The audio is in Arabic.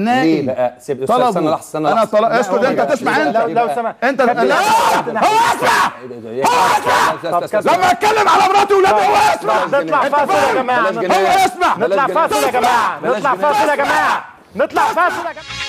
نائي بقى سيب استنى طلبوا استنى لحظه استنى أنا طلب اسكت انت تسمع انت لو سمحت انت لا هو اسمع هو اسمع لما اتكلم على مراتي وولادي هو اسمع نطلع فاصل يا جماعة هو اسمع نطلع فاصل يا جماعة نطلع فاصل يا جماعة نطلع فاصل يا جماعة